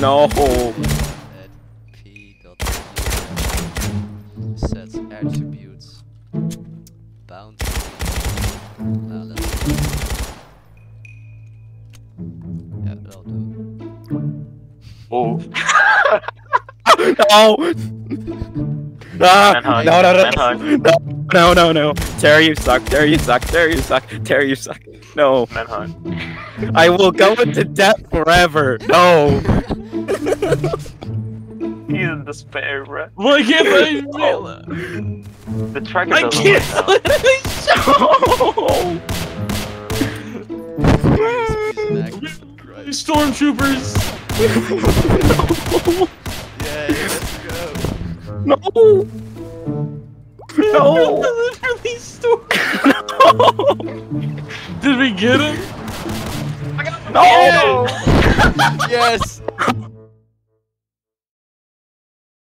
No. At p dot sets attributes bound. Now let's yeah, that'll do. Oh, No. Ah, Manhunt, no, no, no, no, no, no, no. Terry, you suck. Terry, you suck. Terry, you suck. Terry, you suck. No, manhunt. I will go into debt forever. No. He's in despair, bro. Why can't I? Oh. The tracker I doesn't can't work now. literally Right. Stormtroopers. Yeah, let's go. No. No. literally storm. Did we get him? No. Yes!